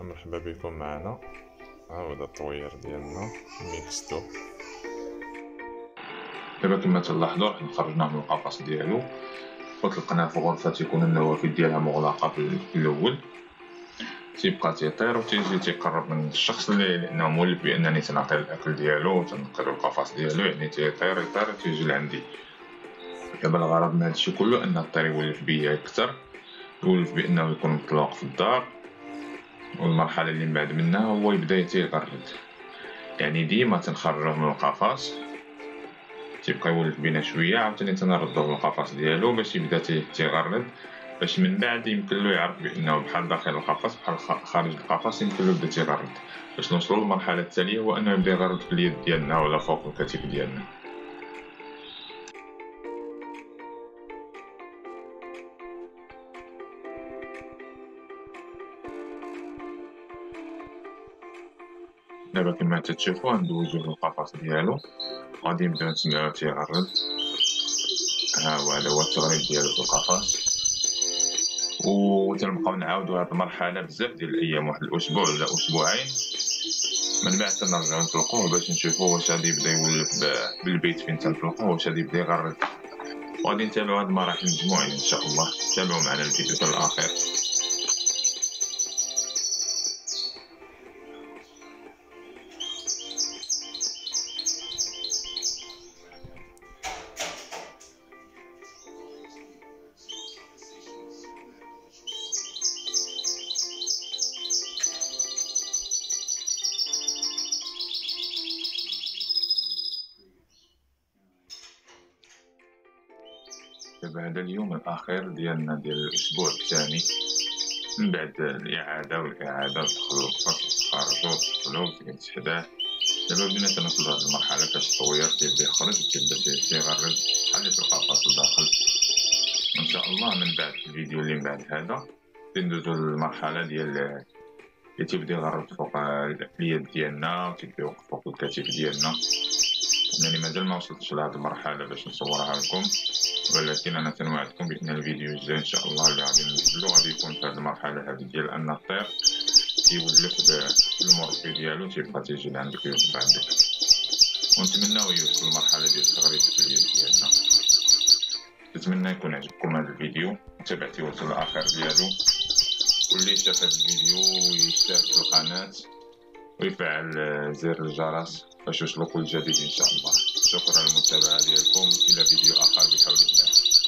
مرحبا بكم معنا. هذا الطوير ديالنا. mixto دابا كما تلاحظوا راح خرجناه من القفص ديالو. وطلقناه في غرفة تيكون النوافذ ديالها مغلقة في الأول. تيبقى تيطير وتيجي تيقرب من الشخص اللي لأنه مولف بأنني تنعطيه الأكل ديالو وتنقلو القفص ديالو. يعني تيطير يطير تيجي لعندي. دابا الغرض من هادشي كله أن الطير يولف بيا أكثر. يولف بأنه يكون مطلوق في الدار. والمرحلة اللي من بعد منها هو يبدأ تيغرد يعني ديما تنخرجوه من القفص تيبقى يولف بينا شوية عاوتاني تنردوه للقفص ديالو باش يبدأ تيغرد باش من بعد يمكن له يعرف بأنه بحال داخل القفص بحال خارج القفص يمكن له يبدأ تيغرد باش نوصلو للمرحلة التالية هو أنه يبدأ يغرد في اليد ديالنا ولا فوق الكتف ديالنا. دابا كما تتشوفو غندوزو للقفص ديالو غادي نبداو نتسناو تيغرد ها هو هذا هو التغريد ديالو في القفص و تنبقاو نعاودو هاد المرحلة بزاف ديال الأيام واحد الأسبوع ولا أسبوعين. من بعد تنرجعو نطلقوه باش نشوفو واش غادي يبدا يولف بالبيت فين تنطلقوه واش غادي يبدا يغرد. وغادي نتابعو هاد المراحل مجموعين إن شاء الله. تابعوا معنا الفيديو الاخير دابا هذا اليوم الأخير ديالنا ديال الأسبوع الثاني من بعد الإعادة والإعادة دخلوا الفصل خرجوا دخلوا تحداه دابا بدينا تنوصلوا لهاد المرحلة فاش الطوير تيبدا يخرج تيبدا تيغرد بحال في القفص لداخل إن شاء الله من بعد الفيديو اللي من بعد هذا ندوزو للمرحلة ديال اللي تيبدا يغرد فوق اليد ديالنا وتيبدا يوقف فوق الكتف ديالنا. لانني مازال ما وصلتش لهاد المرحلة باش نصورها لكم. ولكن أنا تنوعدكم بان الفيديو الجاي إن شاء الله اللي غادي ننزلو غادي يكون في هذه المرحلة هذه ديال أن الطير تيولف بالمورفي ديالو تيبقى تيجي لعندك ويوقف عندك ونتمناو يوصل المرحله ديال التغريد في اليد ديالنا. نتمنى يكون عجبكم هذا الفيديو. وتابعتي وصل الآخر ديالو. واللي شاف هذا الفيديو يشترك في القناة ويفعل زر الجرس باش يوصلو كل جديد إن شاء الله. شكرا للمتابعة ديالكم إلى فيديو آخر. بحول الله.